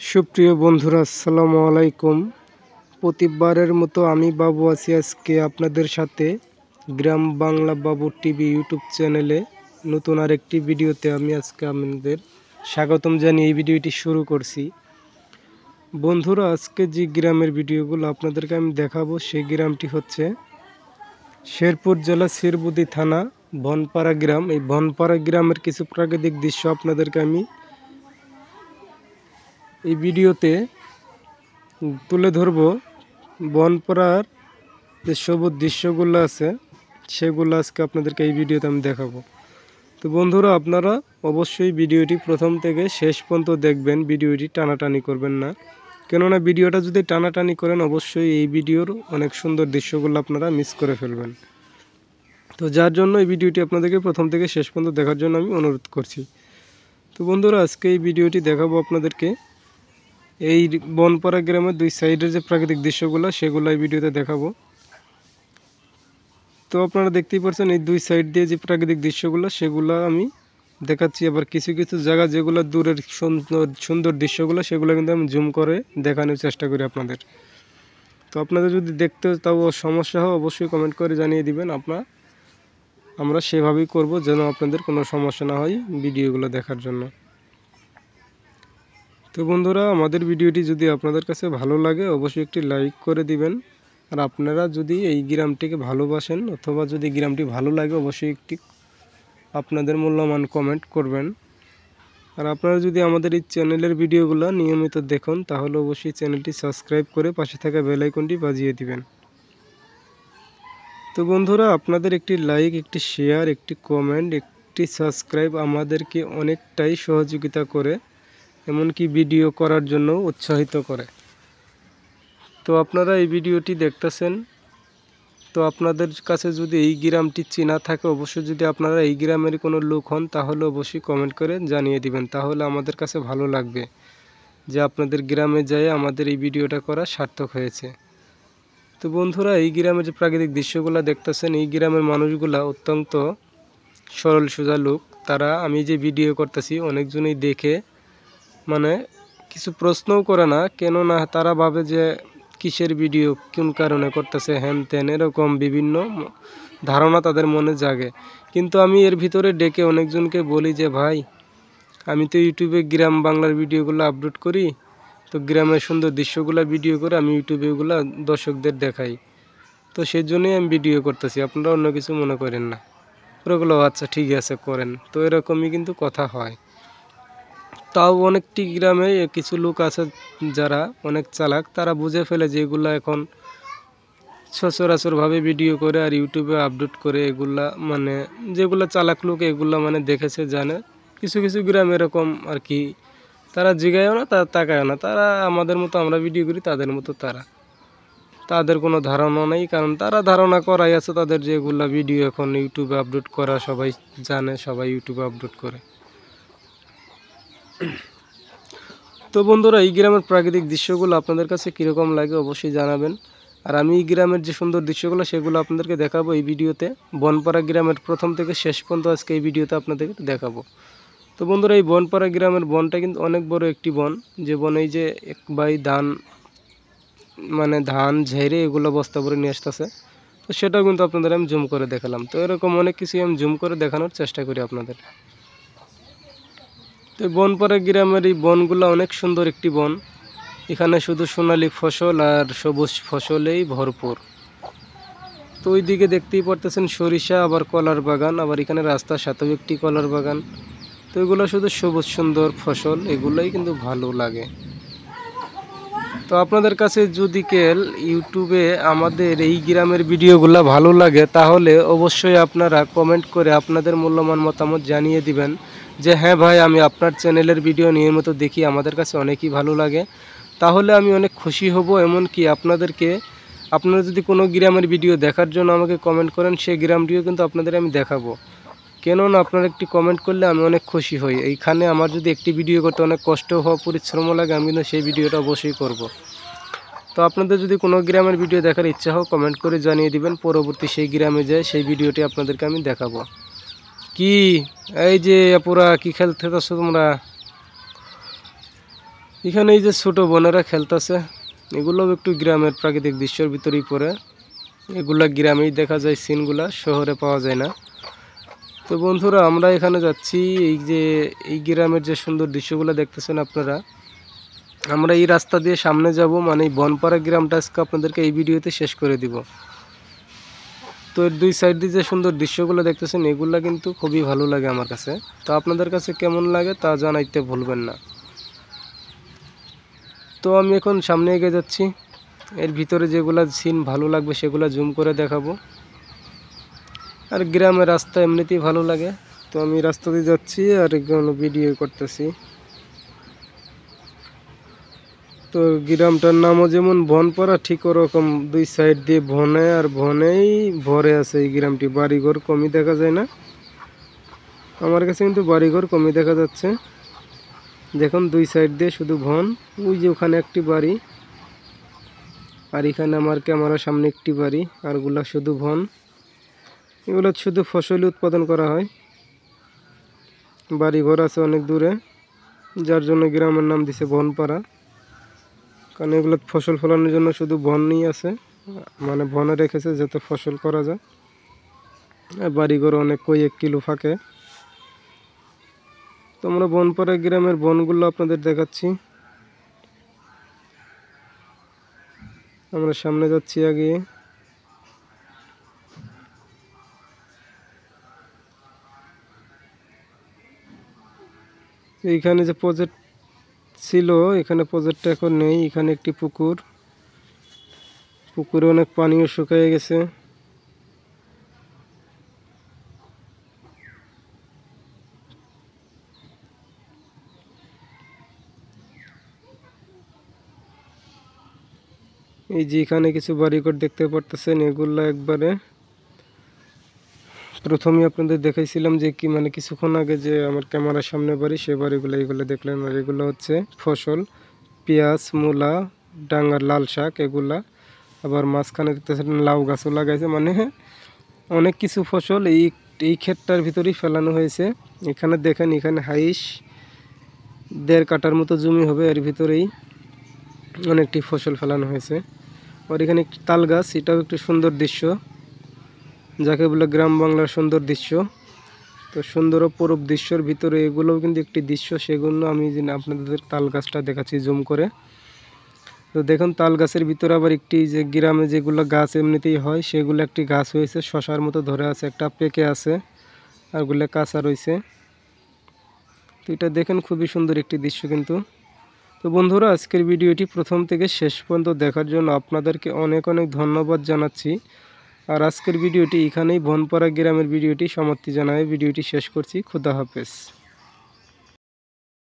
সুপ্রিয় বন্ধুরা, আসসালামু আলাইকুম। প্রতিবারের মতো আমি বাবু আছি আজকে আপনাদের সাথে গ্রাম বাংলা বাবু টিভি ইউটিউব চ্যানেলে। নতুন আরেকটি ভিডিওতে আমি আজকে আপনাদের স্বাগতম জানিয়ে এই ভিডিওটি শুরু করছি। বন্ধুরা, আজকে যে গ্রামের ভিডিওগুলো আপনাদেরকে আমি দেখাবো, সেই গ্রামটি হচ্ছে শেরপুর জেলা শিরবুদি থানা, বনপাড়া গ্রাম। এই বনপাড়া গ্রামের কিছু প্রাকৃতিক দৃশ্য আপনাদেরকে আমি এই ভিডিওতে তুলে ধরব বনপাড়ার যে সবুজ দৃশ্যগুলো আছে, সেগুলো আজকে আপনাদেরকে এই ভিডিওতে আমি দেখাবো। তো বন্ধুরা, আপনারা অবশ্যই ভিডিওটি প্রথম থেকে শেষ পর্যন্ত দেখবেন, ভিডিওটি টানাটানি করবেন না। কেননা ভিডিওটা যদি টানাটানি করেন, অবশ্যই এই ভিডিওর অনেক সুন্দর দৃশ্যগুলো আপনারা মিস করে ফেলবেন। তো যার জন্য এই ভিডিওটি আপনাদেরকে প্রথম থেকে শেষ পর্যন্ত দেখার জন্য আমি অনুরোধ করছি। তো বন্ধুরা, আজকে এই ভিডিওটি দেখাবো আপনাদেরকে এই বনপাড়া গ্রামের দুই সাইডের যে প্রাকৃতিক দৃশ্যগুলো, সেগুলো এই ভিডিওতে দেখাবো। তো আপনারা দেখতেই পাচ্ছেন এই দুই সাইড দিয়ে যে প্রাকৃতিক দৃশ্যগুলো, সেগুলো আমি দেখাচ্ছি। আবার কিছু কিছু জায়গা যেগুলো দূরের সুন্দর সুন্দর দৃশ্যগুলো, সেগুলো কিন্তু আমি জুম করে দেখানোর চেষ্টা করি আপনাদের। তো আপনাদের যদি দেখতে তাও সমস্যা হয়, অবশ্যই কমেন্ট করে জানিয়ে দিবেন আপনার। আমরা সেভাবেই করব যেন আপনাদের কোনো সমস্যা না হয় ভিডিওগুলো দেখার জন্য। তো বন্ধুরা, আমাদের ভিডিওটি যদি আপনাদের কাছে ভালো লাগে, অবশ্যই একটি লাইক করে দিবেন। আর আপনারা যদি এই গ্রামটিকে ভালোবাসেন অথবা যদি গ্রামটি ভালো লাগে, অবশ্যই একটি আপনাদের মূল্যবান কমেন্ট করবেন। আর আপনারা যদি আমাদের এই চ্যানেলের ভিডিওগুলো নিয়মিত দেখুন, তাহলে অবশ্যই চ্যানেলটি সাবস্ক্রাইব করে পাশে থাকা বেলাইকনটি বাজিয়ে দিবেন। তো বন্ধুরা, আপনাদের একটি লাইক একটি শেয়ার একটি কমেন্ট একটি সাবস্ক্রাইব আমাদেরকে অনেকটাই সহযোগিতা করে। এমনকি ভিডিও করার জন্য উৎসাহিত করে। তো আপনারা এই ভিডিওটি দেখতেছেন। তো আপনাদের কাছে যদি এই গ্রামটি চেনা থাকে, অবশ্যই যদি আপনারা এই গ্রামের কোনো লোক হন, তাহলে অবশ্যই কমেন্ট করে জানিয়ে দিবেন। তাহলে আমাদের কাছে ভালো লাগবে যে আপনাদের গ্রামে যেয়ে আমাদের এই ভিডিওটা করা সার্থক হয়েছে। তো বন্ধুরা, এই গ্রামের যে প্রাকৃতিক দৃশ্যগুলো দেখতেছেন, এই গ্রামের মানুষগুলা অত্যন্ত সরল, সোজা লোক। তারা, আমি যে ভিডিও করতেছি, অনেকজনই দেখে মানে কিছু প্রশ্নও করে না কেন না তারা ভাবে যে কিসের ভিডিও কোন কারণে করতেছে হ্যান ত্যান এরকম বিভিন্ন ধারণা তাদের মনে জাগে। কিন্তু আমি এর ভিতরে ডেকে অনেকজনকে বলি যে, ভাই, আমি তো ইউটিউবে গ্রাম বাংলার ভিডিওগুলো আপলোড করি, তো গ্রামের সুন্দর দৃশ্যগুলো ভিডিও করে আমি ইউটিউবে ওগুলো দর্শকদের দেখাই। তো সেই জন্যই আমি ভিডিও করতেছি, আপনারা অন্য কিছু মনে করেন না। ওগুলো আচ্ছা ঠিক আছে, করেন। তো এরকমই কিন্তু কথা হয়। তাও অনেকটি গ্রামে কিছু লোক আছে যারা অনেক চালাক, তারা বুঝে ফেলে যে এখন সচরাচরভাবে ভিডিও করে আর ইউটিউবে আপলোড করে এগুলা মানে যেগুলো চালাক লোক এগুলা মানে দেখেছে, জানে। কিছু কিছু গ্রাম এরকম আর কি। তারা জিগায়ও না তারা তাকায়ও না। তারা আমাদের মতো আমরা ভিডিও করি, তাদের মতো তারা। তাদের কোনো ধারণা নেই, কারণ তারা ধারণা করাই আছে তাদের যেগুলা ভিডিও এখন ইউটিউবে আপলোড করা, সবাই জানে, সবাই ইউটিউবে আপলোড করে। তো বন্ধুরা, এই গ্রামের প্রাকৃতিক দৃশ্যগুলো আপনাদের কাছে কীরকম লাগে অবশ্যই জানাবেন। আর আমি এই গ্রামের যে সুন্দর দৃশ্যগুলো, সেগুলো আপনাদেরকে দেখাবো এই ভিডিওতে। বনপাড়া গ্রামের প্রথম থেকে শেষ পর্যন্ত আজকে এই ভিডিওতে আপনাদেরকে দেখাবো। তো বন্ধুরা, এই বনপাড়া গ্রামের বনটা কিন্তু অনেক বড় একটি বন। যে বন এই যে এক বাই ধান মানে ধান ঝেড়ে এগুলো বস্তা ভরে নিয়ে আসতেছে। তো সেটাও কিন্তু আপনাদের আমি জুম করে দেখালাম। তো এরকম অনেক কিছুই আমি জুম করে দেখানোর চেষ্টা করি আপনাদের। তো বনপাড়া গ্রামের এই বনগুলো অনেক সুন্দর একটি বন। এখানে শুধু সোনালি ফসল আর সবুজ ফসলেই ভরপুর। তো ওই দিকে দেখতেই পারতেছেন সরিষা, আবার কলার বাগান, আবার এখানে রাস্তার সাথেও একটি কলার বাগান। তো এগুলো শুধু সবুজ সুন্দর ফসল, এগুলোই কিন্তু ভালো লাগে। তো আপনাদের কাছে যদি কেল ইউটিউবে আমাদের এই গ্রামের ভিডিওগুলো ভালো লাগে, তাহলে অবশ্যই আপনারা কমেন্ট করে আপনাদের মূল্যবান মতামত জানিয়ে দিবেন। যে হ্যাঁ ভাই, আমি আপনার চ্যানেলের ভিডিও নিয়মিত দেখি, আমাদের কাছে অনেকই ভালো লাগে। তাহলে আমি অনেক খুশি হব, এমনকি আপনাদেরকে, আপনারা যদি কোনো গ্রামের ভিডিও দেখার জন্য আমাকে কমেন্ট করেন, সেই গ্রামটিও কিন্তু আপনাদের আমি দেখাবো। কেননা আপনারা একটি কমেন্ট করলে আমি অনেক খুশি হই। এইখানে আমার যদি একটি ভিডিও করতে অনেক কষ্ট হওয়া পরিশ্রমও লাগে, আমি কিন্তু সেই ভিডিওটা অবশ্যই করব। তো আপনাদের যদি কোনো গ্রামের ভিডিও দেখার ইচ্ছা হোক কমেন্ট করে জানিয়ে দিবেন। পরবর্তী সেই গ্রামে যায় সেই ভিডিওটি আপনাদেরকে আমি দেখাবো। কি? এই যে পুরা কি খেলতে তোমরা? এখানে এই যে ছোট বোনেরা খেলতেছে, এগুলো একটু গ্রামের প্রাকৃতিক দৃশ্যের ভিতরেই পড়ে। এগুলা গ্রামেই দেখা যায়, সিনগুলা শহরে পাওয়া যায় না। তো বন্ধুরা, আমরা এখানে যাচ্ছি, এই যে, এই গ্রামের যে সুন্দর দৃশ্যগুলো দেখতেছেন আপনারা। আমরা এই রাস্তা দিয়ে সামনে যাব মানে বনপাড়া গ্রামটা আজকে আপনাদেরকে এই ভিডিওতে শেষ করে দিব। তো এর দুই সাইড দিয়ে যে সুন্দর দৃশ্যগুলো দেখতেছেন, এগুলা কিন্তু খুবই ভালো লাগে আমার কাছে। তো আপনাদের কাছে কেমন লাগে তা জানাইতে ভুলবেন না। তো আমি এখন সামনে এগিয়ে যাচ্ছি। এর ভিতরে যেগুলা সিন ভালো লাগবে সেগুলো জুম করে দেখাবো। আর গ্রামের রাস্তা এমনিতেই ভালো লাগে। তো আমি রাস্তা দিয়ে যাচ্ছি আর ভিডিও করতেছি। তো গ্রামটার নামও যেমন বনপাড়া, ঠিক ওরকম দুই সাইড দিয়ে বনে আর বনেই ভরে আছে এই গ্রামটি। বাড়িঘর কমই দেখা যায় না। আমার কাছে কিন্তু বাড়িঘর কমই দেখা যাচ্ছে। দেখুন, দুই সাইড দিয়ে শুধু ভন ওই যে ওখানে একটি বাড়ি। আর এখানে আমার ক্যামেরার সামনে একটি বাড়ি আরগুলা শুধু ভন এগুলো শুধু ফসল উৎপাদন করা হয়। বাড়িঘর আছে অনেক দূরে, যার জন্য গ্রামের নাম দিছে বনপাড়া। কারণ এগুলো ফসল ফলানোর জন্য শুধু বনই আছে মানে বনে রেখেছে যাতে ফসল করা যায়। বাড়িঘর অনেক কয়েক কিলো ফাঁকে। তো আমরা বনপাড়া গ্রামের বনগুলো আপনাদের দেখাচ্ছি। আমরা সামনে যাচ্ছি আগে। এইখানে যে প্রজেক্ট ছিল, এখানে প্রজেক্টটা এখন নেই, এখানে একটি পুকুর। পুকুরে অনেক পানিও শুকিয়ে গেছে। এই যে এখানে কিছু বাড়িঘর দেখতে পারতেছেন, এগুলা একবারে প্রথমে আপনাদের দেখাইছিলাম যে কি মানে কিছুক্ষণ আগে যে আমার ক্যামেরার সামনে বাড়ি, সে বাড়িগুলো এইগুলো দেখলেন। আর এগুলো হচ্ছে ফসল, পেঁয়াজ, মূলা, ডাঙ্গার লাল শাক এগুলা। আবার মাঝখানে দেখতেছেন লাউ গাছও লাগাইছে। মানে অনেক কিছু ফসল এই এই ক্ষেতটার ভিতরেই ফেলানো হয়েছে। এখানে দেখেন, এখানে হাইস দেড় কাটার মতো জমি হবে এর ভিতরেই অনেকটি ফসল ফেলানো হয়েছে। আর এখানে একটি তাল গাছ, এটাও একটি সুন্দর দৃশ্য। যাকে বলে গ্রাম বাংলার সুন্দর দৃশ্য। তো সুন্দর অপরূপ দৃশ্যর ভিতরে এগুলোও কিন্তু একটি দৃশ্য, সেগুলো আমি আপনাদের তাল গাছটা দেখাচ্ছি জুম করে। তো দেখুন, তাল গাছের ভিতরে আবার একটি যে গ্রামে যেগুলো গাছ এমনিতেই হয়, সেগুলো একটি গাছ হয়েছে, শশার মতো ধরে আছে, একটা পেকে আছে আরগুলো কাঁচা রয়েছে। তো এটা দেখেন খুবই সুন্দর একটি দৃশ্য কিন্তু। তো বন্ধুরা, আজকের ভিডিওটি প্রথম থেকে শেষ পর্যন্ত দেখার জন্য আপনাদেরকে অনেক অনেক ধন্যবাদ জানাচ্ছি। আর আজকের ভিডিওটি এখানেই। বনপাড়া গ্রামের ভিডিওটি সমাপ্তি জানায়। ভিডিওটি শেষ করছি। খুদা হাফেজ।